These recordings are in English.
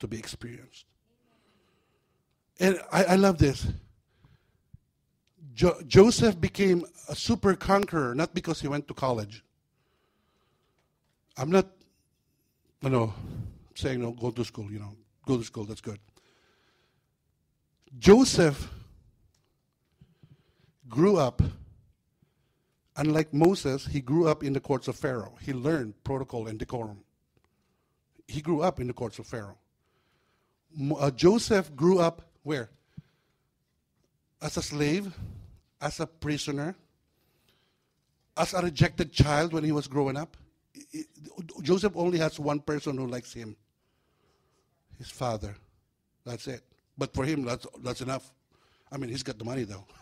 to be experienced. And I, I love this. Jo- Joseph became a super conqueror not because he went to college. I'm not, you know, saying no, go to school, you know, go to school, that's good. Joseph grew up, unlike Moses, he grew up in the courts of Pharaoh. He learned protocol and decorum. He grew up in the courts of Pharaoh. Uh, Joseph grew up where? As a slave, as a prisoner, as a rejected child when he was growing up. Joseph only has one person who likes him his father. That's it. But for him, that's, that's enough. I mean, he's got the money though.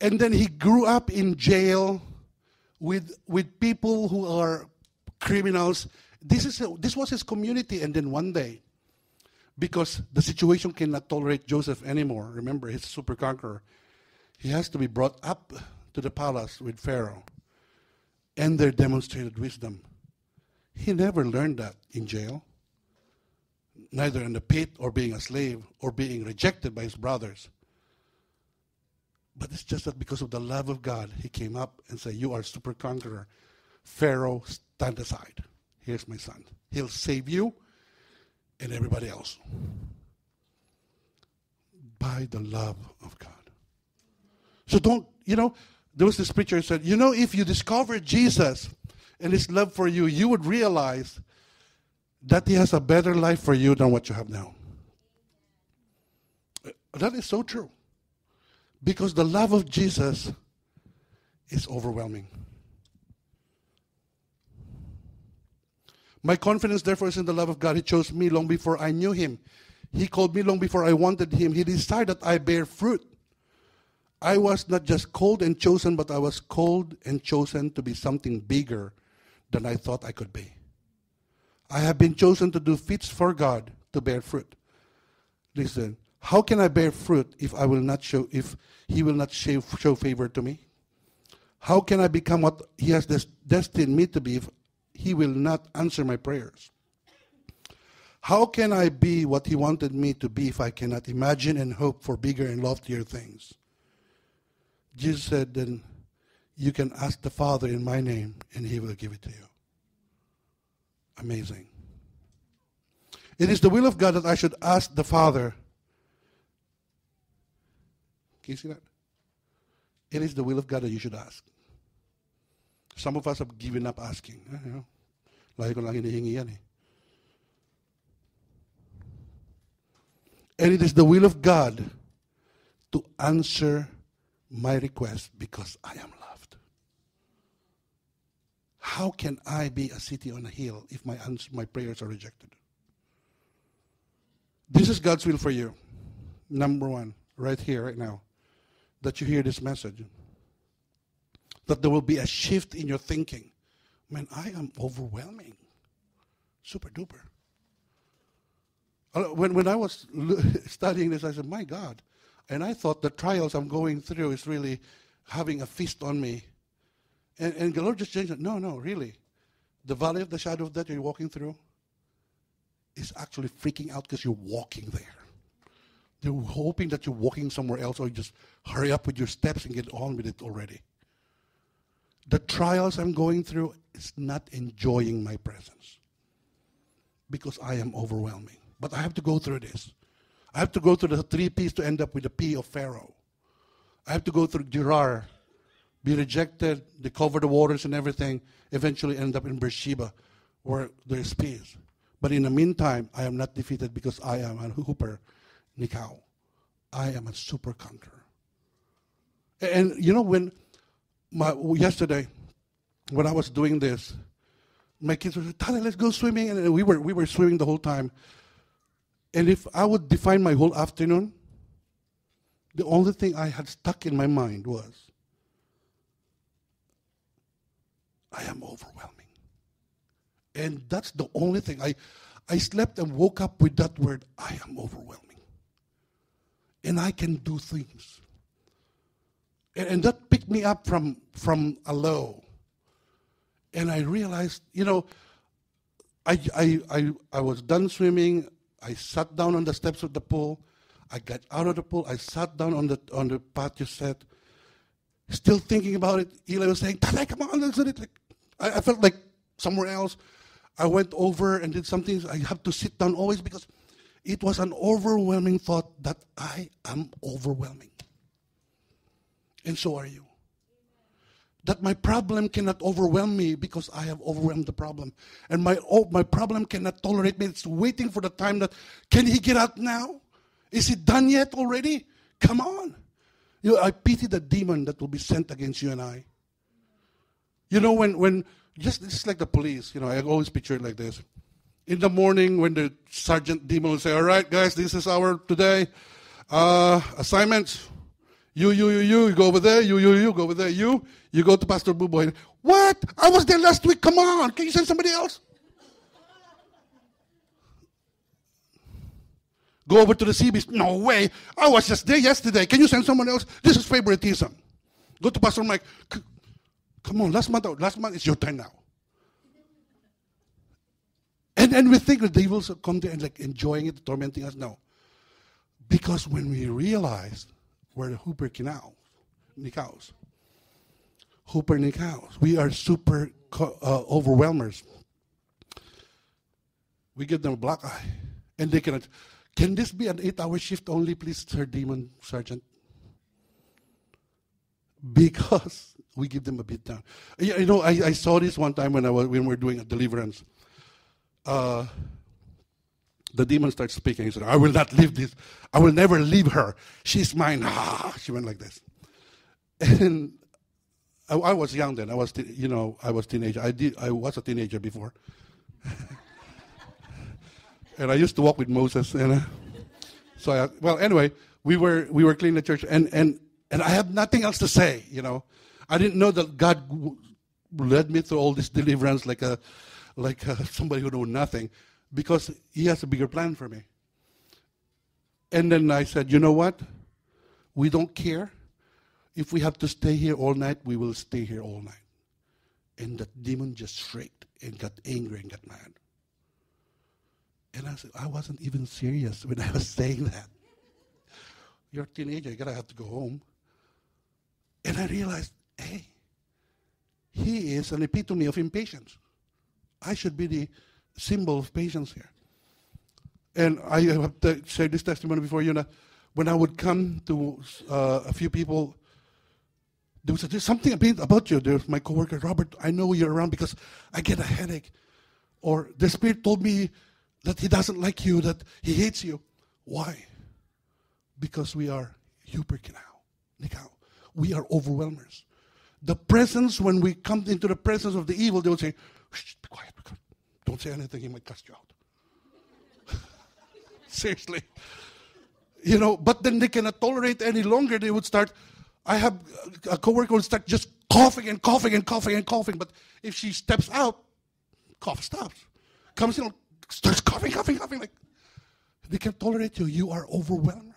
And then he grew up in jail with, with people who are criminals. This, is a, this was his community. And then one day, because the situation cannot tolerate Joseph anymore, remember, he's a super conqueror, he has to be brought up to the palace with Pharaoh. And their demonstrated wisdom. He never learned that in jail, neither in the pit or being a slave or being rejected by his brothers. But it's just that because of the love of God, he came up and said, You are a super conqueror. Pharaoh, stand aside. Here's my son. He'll save you and everybody else by the love of God. So don't, you know, there was this preacher who said, You know, if you discover Jesus and his love for you, you would realize that he has a better life for you than what you have now. Uh, that is so true. Because the love of Jesus is overwhelming. My confidence, therefore, is in the love of God. He chose me long before I knew him. He called me long before I wanted him. He desired that I bear fruit. I was not just called and chosen, but I was called and chosen to be something bigger than I thought I could be. I have been chosen to do feats for God to bear fruit. Listen, how can I bear fruit if I will not show if he will not show, show favor to me? How can I become what he has destined me to be if he will not answer my prayers? How can I be what he wanted me to be if I cannot imagine and hope for bigger and loftier things? Jesus said, then you can ask the Father in my name and he will give it to you. Amazing. It is the will of God that I should ask the Father can you see that? It is the will of God that you should ask. Some of us have given up asking. You know, lang yan eh. And it is the will of God to answer my request because I am loved. How can I be a city on a hill if my, ans- my prayers are rejected? This is God's will for you. Number one, right here, right now that you hear this message. That there will be a shift in your thinking. Man, I am overwhelming. Super duper. Uh, when, when I was studying this, I said, my God. And I thought the trials I'm going through is really having a feast on me. And, and the Lord just changed it. No, no, really. The valley of the shadow of death you're walking through is actually freaking out because you're walking there. They're hoping that you're walking somewhere else or you just hurry up with your steps and get on with it already. The trials I'm going through is not enjoying my presence because I am overwhelming. But I have to go through this. I have to go through the three P's to end up with the P of Pharaoh. I have to go through Gerar, be rejected, they cover the waters and everything, eventually end up in Beersheba where there's peace. But in the meantime, I am not defeated because I am a huper nikao. I am a super conqueror. And you know, when my, yesterday, when I was doing this, my kids were like, let's go swimming. And we were, we were swimming the whole time. And if I would define my whole afternoon, the only thing I had stuck in my mind was, I am overwhelming. And that's the only thing. I, I slept and woke up with that word, I am overwhelming and I can do things. And, and that picked me up from, from a low. And I realized, you know, I, I, I, I was done swimming. I sat down on the steps of the pool. I got out of the pool. I sat down on the on the patio set, still thinking about it. Eli was saying, "Tatay, come on, let's do it." Like, I, I felt like somewhere else. I went over and did something. I have to sit down always because it was an overwhelming thought that I am overwhelming. And so are you. That my problem cannot overwhelm me because I have overwhelmed the problem. And my, oh, my problem cannot tolerate me. It's waiting for the time that, can he get out now? Is it done yet already? Come on. You know, I pity the demon that will be sent against you and I. You know, when, when just, just like the police, you know, I always picture it like this. In the morning, when the sergeant demon will say, All right, guys, this is our today uh, assignments. You, you, you, you, you go over there. You, you, you, go over there. You, you go to Pastor Buboy. What? I was there last week. Come on. Can you send somebody else? Go over to the CBs. No way. I was just there yesterday. Can you send someone else? This is favoritism. Go to Pastor Mike. Come on, last month, last month, it's your turn now. And and we think the devils come there and like enjoying it, tormenting us. No. Because when we realize we're the Hooper Canals, Nikaos, huper nikaos, we are super uh, overwhelmers. We give them a black eye. And they cannot. Can this be an eight hour shift only, please, Sir Demon Sergeant? Because we give them a bit down. You know, I, I saw this one time when I was when we were doing a deliverance. Uh, the demon starts speaking. He said, "I will not leave this. I will never leave her. She's mine." Ah, she went like this, and I, I was young then. I was, you know, I was teenager. I did. I was a teenager before, and I used to walk with Moses. And uh, so, I, well, anyway, we were we were cleaning the church, and and and I have nothing else to say. You know, I didn't know that God led me through all this deliverance like a like a, somebody who knew nothing because he has a bigger plan for me. And then I said, you know what? We don't care. If we have to stay here all night, we will stay here all night. And that demon just shrieked and got angry and got mad. And I said, I wasn't even serious when I was saying that. You're a teenager, you gotta have to go home. And I realized hey, he is an epitome of impatience. I should be the symbol of patience here. And I have to share this testimony before you know, when I would come to uh, a few people, they would say, There's something about you. There's my coworker, Robert, I know you're around because I get a headache. Or the Spirit told me that He doesn't like you, that He hates you. Why? Because we are hyperkinao. We are overwhelmers the presence, when we come into the presence of the evil, they will say, Shh, be quiet, be quiet. Don't say anything, he might cast you out. Seriously. You know, but then they cannot tolerate any longer. They would start, I have a coworker would start just coughing and coughing and coughing and coughing. But if she steps out, cough stops. Comes in, starts coughing, coughing, coughing. Like, they can tolerate you. You are overwhelmed.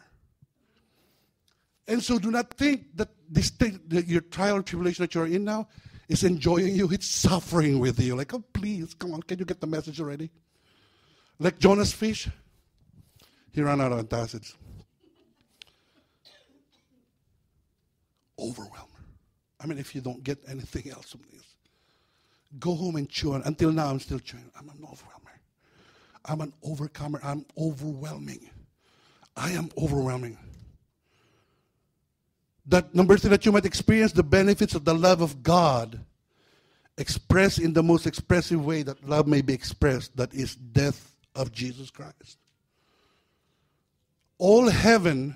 And so do not think that this thing, that your trial or tribulation that you're in now is enjoying you. It's suffering with you. Like, oh, please, come on, can you get the message already? Like Jonah's fish, he ran out of acids. Overwhelmer. I mean, if you don't get anything else from this, go home and chew on. Until now, I'm still chewing. I'm an overwhelmer. I'm an overcomer. I'm overwhelming. I am overwhelming that number three, that you might experience the benefits of the love of God expressed in the most expressive way that love may be expressed, that is death of Jesus Christ. All heaven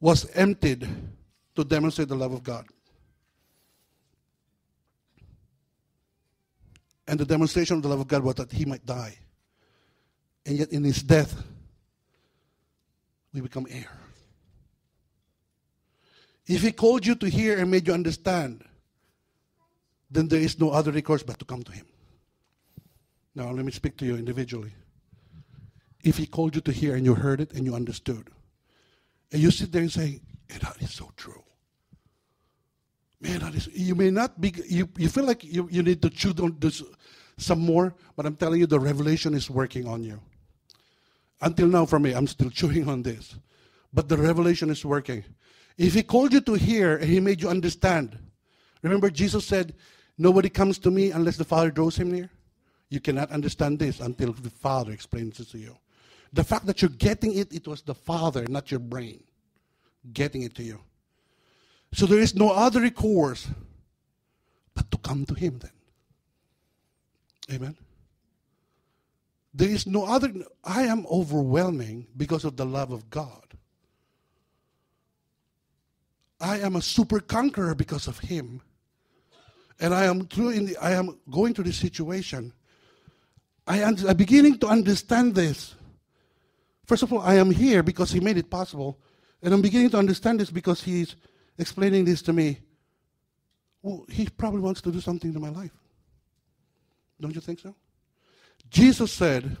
was emptied to demonstrate the love of God. And the demonstration of the love of God was that he might die. And yet in his death, we become heirs. If He called you to hear and made you understand, then there is no other recourse but to come to Him. Now, let me speak to you individually. If He called you to hear and you heard it and you understood, and you sit there and say, that is so true. Man, that is, you may not be, you, you feel like you, you need to chew on this, some more, but I'm telling you, the revelation is working on you. Until now, for me, I'm still chewing on this. But the revelation is working. If He called you to hear and He made you understand, remember Jesus said, Nobody comes to me unless the Father draws him near. You cannot understand this until the Father explains it to you. The fact that you're getting it, it was the Father, not your brain, getting it to you. So there is no other recourse but to come to Him then. Amen. There is no other. I am overwhelming because of the love of God. I am a super conqueror because of Him. And I am through in the, I am going through this situation. I am I'm beginning to understand this. First of all, I am here because He made it possible. And I'm beginning to understand this because He's explaining this to me. Well, He probably wants to do something to my life. Don't you think so? Jesus said,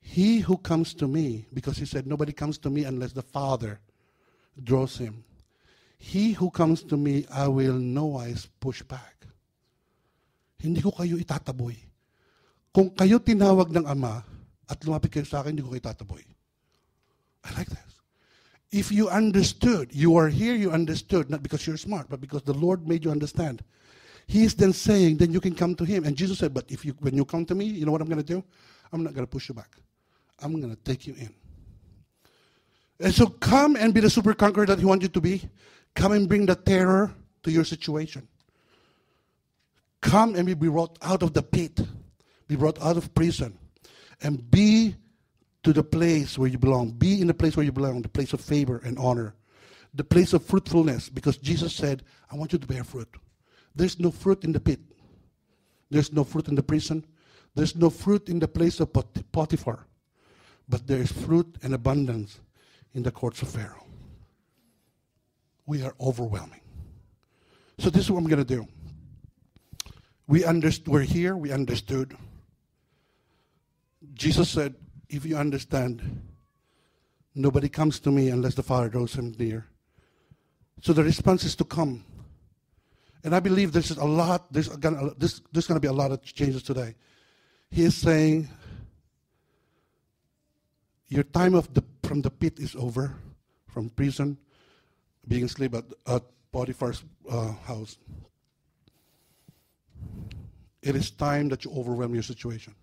He who comes to me, because he said, Nobody comes to me unless the Father draws him. He who comes to me, I will no wise push back. Hindi ko kayo itataboy. Kung kayo tinawag ng Ama at lumapit kayo sa akin, hindi ko kayo itataboy. I like this. If you understood, you are here, you understood, not because you're smart, but because the Lord made you understand. He is then saying, then you can come to him. And Jesus said, but if you, when you come to me, you know what I'm going to do? I'm not going to push you back. I'm going to take you in. And so come and be the super conqueror that he wants you to be. Come and bring the terror to your situation. Come and be brought out of the pit, be brought out of prison, and be to the place where you belong. Be in the place where you belong, the place of favor and honor, the place of fruitfulness, because Jesus said, I want you to bear fruit. There's no fruit in the pit. There's no fruit in the prison. There's no fruit in the place of Potiphar. But there is fruit and abundance in the courts of Pharaoh. We are overwhelming. So this is what I'm going to do. We underst- we're here, we understood. Jesus said, if you understand, nobody comes to me unless the Father draws him near. So the response is to come. And I believe there's a lot, there's gonna, there's going to be a lot of changes today. He is saying, your time of the, from the pit is over, from prison, being slave at, at Potiphar's uh, house. It is time that you overwhelm your situation.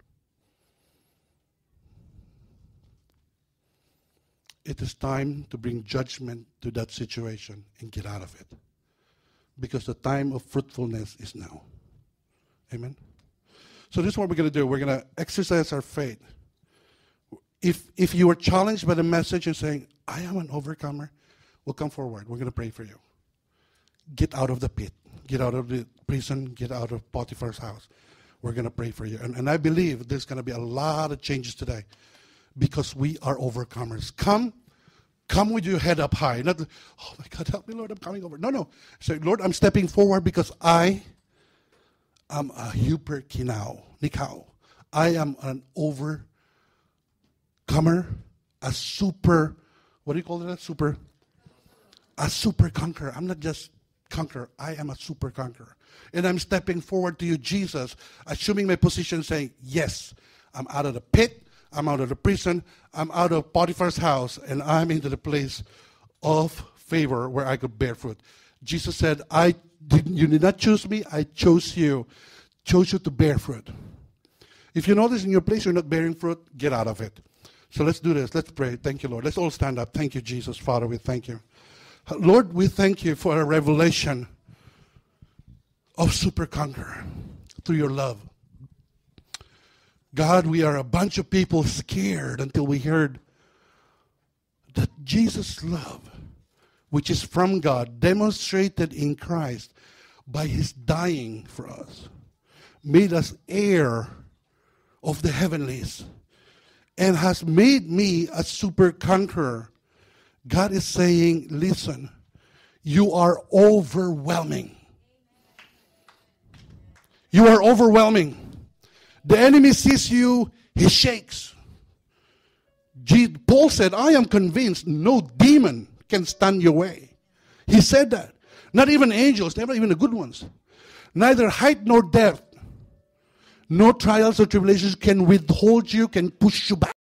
It is time to bring judgment to that situation and get out of it because the time of fruitfulness is now. Amen? So, this is what we're going to do. We're going to exercise our faith. If, if you are challenged by the message and saying, I am an overcomer, well, come forward. We're going to pray for you. Get out of the pit, get out of the prison, get out of Potiphar's house. We're going to pray for you. And, and I believe there's going to be a lot of changes today because we are overcomers. Come Come with your head up high. Not, oh my God, help me, Lord, I'm coming over. No, no. Say, Lord, I'm stepping forward because I am a hyper kinao, nikao. I am an overcomer, a super, what do you call it? A super, a super conqueror. I'm not just conqueror. I am a super conqueror. And I'm stepping forward to you, Jesus, assuming my position, saying, yes, I'm out of the pit. I'm out of the prison. I'm out of Potiphar's house, and I'm into the place of favor where I could bear fruit. Jesus said, I did, you did not choose me, I chose you. Chose you to bear fruit. If you notice in your place you're not bearing fruit, get out of it. So let's do this. Let's pray. Thank you, Lord. Let's all stand up. Thank you, Jesus. Father, we thank you. Lord, we thank you for a revelation of super conqueror through your love. God, we are a bunch of people scared until we heard that Jesus' love, which is from God, demonstrated in Christ by his dying for us, made us heir of the heavenlies and has made me a super conqueror. God is saying, listen, you are overwhelming. You are overwhelming. The enemy sees you, he shakes. Paul said, I am convinced no demon can stand your way. He said that. Not even angels, never even the good ones. Neither height nor depth, No trials or tribulations can withhold you, can push you back.